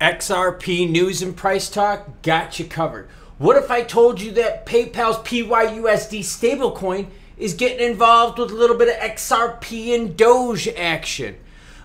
XRP news and price talk got you covered. What if I told you that PayPal's PYUSD stablecoin is getting involved with a little bit of XRP and Doge action?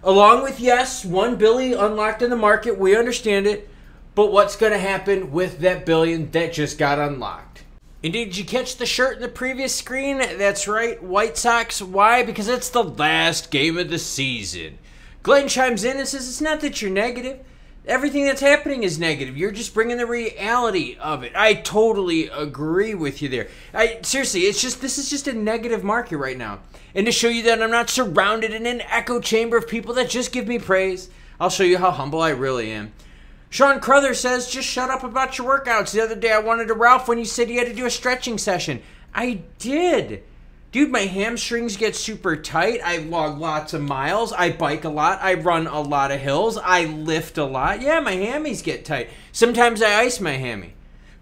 Along with, yes, one billion unlocked in the market, we understand it, but what's going to happen with that billion that just got unlocked? And did you catch the shirt in the previous screen? That's right, White Sox. Why? Because it's the last game of the season. Glenn chimes in and says it's not that you're negative everything that's happening is negative. You're just bringing the reality of it. I totally agree with you there. I seriously, it's just this is just a negative market right now. And to show you that I'm not surrounded in an echo chamber of people that just give me praise, I'll show you how humble I really am. Sean Crother says, just shut up about your workouts. The other day I wanted to Ralph when you said you had to do a stretching session. I did. Dude, my hamstrings get super tight. I log lots of miles. I bike a lot. I run a lot of hills. I lift a lot. Yeah, my hammies get tight. Sometimes I ice my hammy.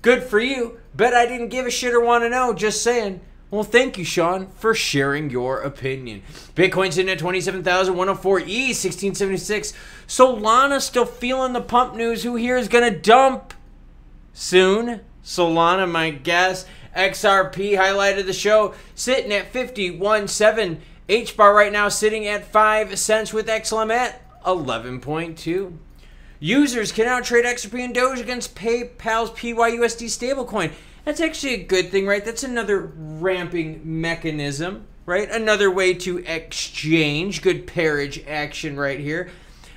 Good for you. Bet I didn't give a shit or want to know. Just saying. Well, thank you, Sean, for sharing your opinion. Bitcoin's in at 27,104 E, 1676. Solana still feeling the pump news. Who here is going to dump soon? Solana, my guess. XRP highlighted the show, sitting at 51.7. H bar right now sitting at 5 cents with XLM at 11.2. Users can now trade XRP and Doge against PayPal's PYUSD stablecoin. That's actually a good thing, right? That's another ramping mechanism, right? Another way to exchange. Good pairage action right here.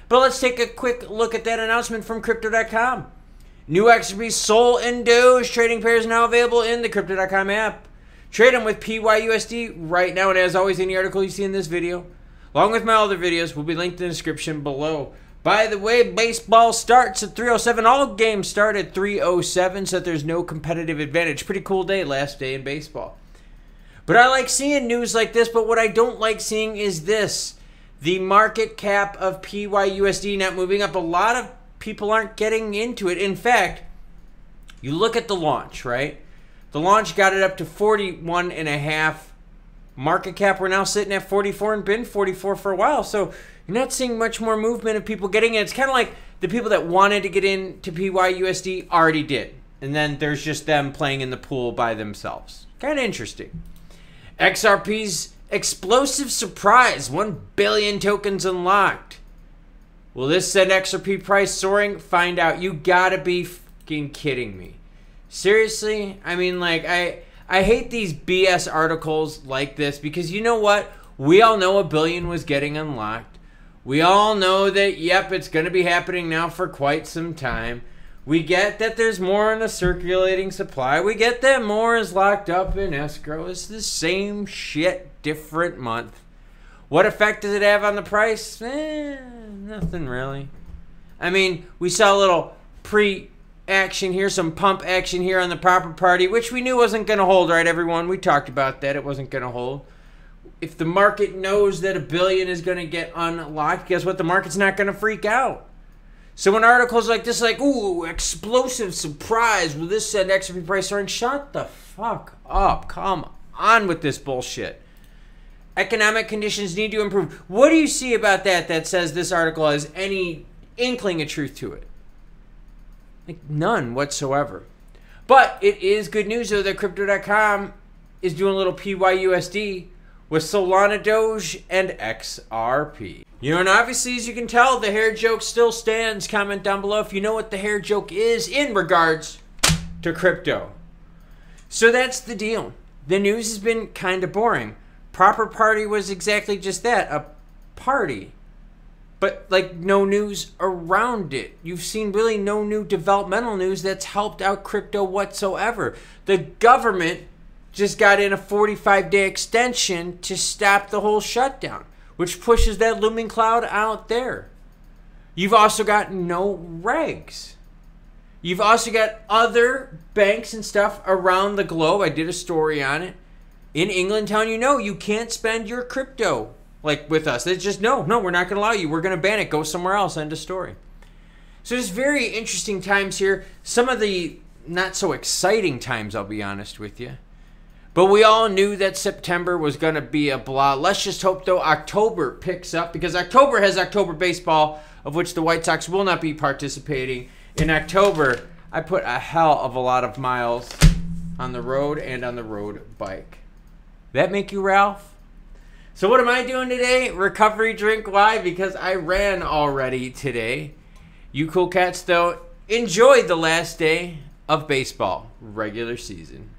But let's take a quick look at that announcement from Crypto.com. New XRP Sol and Doge trading pairs now available in the Crypto.com app. Trade them with PYUSD right now, and as always, any article you see in this video, along with my other videos, will be linked in the description below. By the way, baseball starts at 307. All games start at 307, so there's no competitive advantage. Pretty cool day, last day in baseball. But I like seeing news like this, but what I don't like seeing is this. The market cap of PYUSD not moving up. A lot of people aren't getting into it. In fact, you look at the launch, right? The launch got it up to 41 and a half market cap. We're now sitting at 44 and been 44 for a while. So you're not seeing much more movement of people getting in. It's kind of like the people that wanted to get into PYUSD already did. And then there's just them playing in the pool by themselves. Kind of interesting. XRP's explosive surprise 1 billion tokens unlocked. Will this send XRP price soaring? Find out. You gotta be fucking kidding me. Seriously? I mean, like, I I hate these BS articles like this because you know what? We all know a billion was getting unlocked. We all know that, yep, it's to be happening now for quite some time. We get that there's more in the circulating supply. We get that more is locked up in escrow. It's the same shit, different month. What effect does it have on the price? Eh, nothing really. I mean, we saw a little pre action here, some pump action here on the proper party, which we knew wasn't going to hold, right, everyone? We talked about that. It wasn't going to hold. If the market knows that a billion is going to get unlocked, guess what? The market's not going to freak out. So when articles like this, like, ooh, explosive surprise, will this send XRP price soaring? Shut the fuck up. Come on with this bullshit. Economic conditions need to improve. What do you see about that that says this article has any inkling of truth to it? Like none whatsoever. But it is good news though that Crypto.com is doing a little PYUSD with Solana Doge and XRP. You know, and obviously, as you can tell, the hair joke still stands. Comment down below if you know what the hair joke is in regards to crypto. So that's the deal. The news has been kind of boring. Proper Party was exactly just that a party. But, like, no news around it. You've seen really no new developmental news that's helped out crypto whatsoever. The government just got in a 45 day extension to stop the whole shutdown, which pushes that looming cloud out there. You've also got no regs. You've also got other banks and stuff around the globe. I did a story on it in England town, you know, you can't spend your crypto like with us. It's just no, no, we're not going to allow you. We're going to ban it. Go somewhere else. End of story. So there's very interesting times here. Some of the not so exciting times, I'll be honest with you. But we all knew that September was going to be a blah. Let's just hope, though, October picks up because October has October baseball, of which the White Sox will not be participating. In October, I put a hell of a lot of miles on the road and on the road bike. That make you Ralph? So what am I doing today? Recovery drink. Why? Because I ran already today. You cool cats, though, enjoy the last day of baseball regular season.